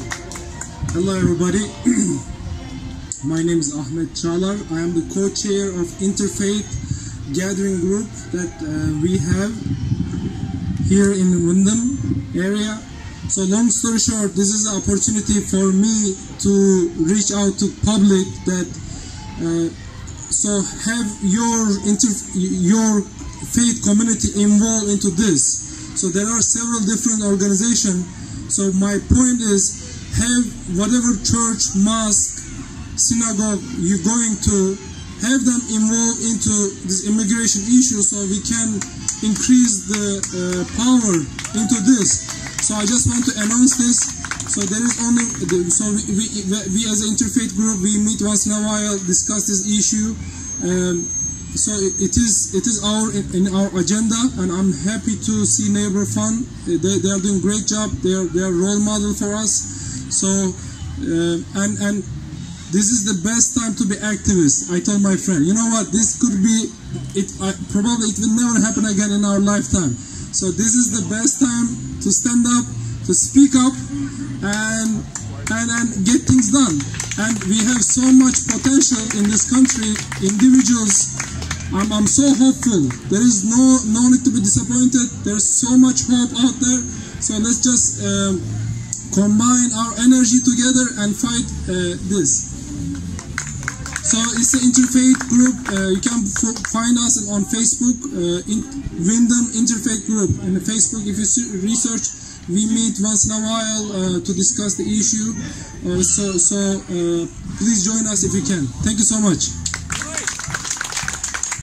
Hello, everybody. My name is Ahmed Chalar. I am the co-chair of Interfaith Gathering Group that uh, we have here in Windham area. So long story short, this is an opportunity for me to reach out to public that uh, so have your your faith community involved into this. So there are several different organizations. So my point is have whatever church, mosque, synagogue you're going to have them involved into this immigration issue so we can increase the uh, power into this. So I just want to announce this. So there is only so we, we, we as an interfaith group we meet once in a while discuss this issue. Um, so it is it is our in our agenda and I'm happy to see Neighbor Fund. They, they are doing great job. They are they are role model for us. So, uh, and and this is the best time to be activist. I told my friend, you know what? This could be it. Probably it will never happen again in our lifetime. So this is the best time to stand up, to speak up, and and and get things done. And we have so much potential in this country. Individuals. I'm, I'm so hopeful. There is no no need to be disappointed. There's so much hope out there. So let's just um, combine our energy together and fight uh, this. So it's an interfaith group. Uh, you can find us on Facebook, uh, in Windham Interfaith Group. And Facebook, if you research, we meet once in a while uh, to discuss the issue. Uh, so so uh, please join us if you can. Thank you so much.